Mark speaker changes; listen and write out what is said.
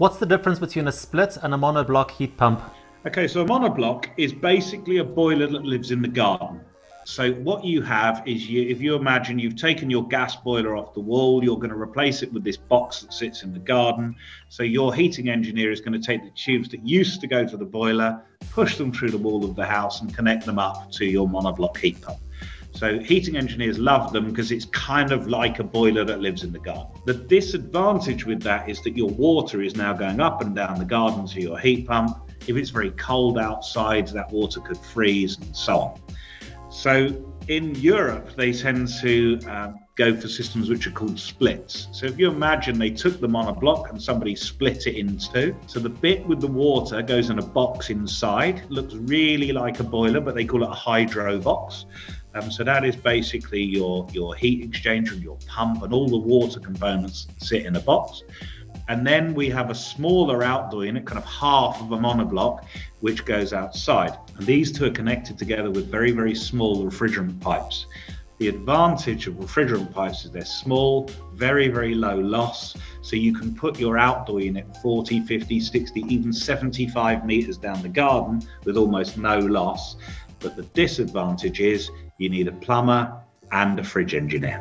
Speaker 1: What's the difference between a split and a monobloc heat pump?
Speaker 2: Okay, so a monobloc is basically a boiler that lives in the garden. So what you have is you, if you imagine you've taken your gas boiler off the wall, you're going to replace it with this box that sits in the garden. So your heating engineer is going to take the tubes that used to go to the boiler, push them through the wall of the house, and connect them up to your monobloc heat pump. So heating engineers love them because it's kind of like a boiler that lives in the garden. The disadvantage with that is that your water is now going up and down the garden to your heat pump. If it's very cold outside, that water could freeze and so on. So in Europe, they tend to um, go for systems which are called splits. So if you imagine they took the monobloc and somebody split it in two. So the bit with the water goes in a box inside, looks really like a boiler, but they call it a hydro box. Um, so that is basically your, your heat exchanger and your pump and all the water components sit in a box. And then we have a smaller outdoor unit, kind of half of a monobloc, which goes outside. And these two are connected together with very, very small refrigerant pipes. The advantage of refrigerant pipes is they're small, very, very low loss. So you can put your outdoor unit 40, 50, 60, even 75 meters down the garden with almost no loss. But the disadvantage is you need a plumber and a fridge engineer.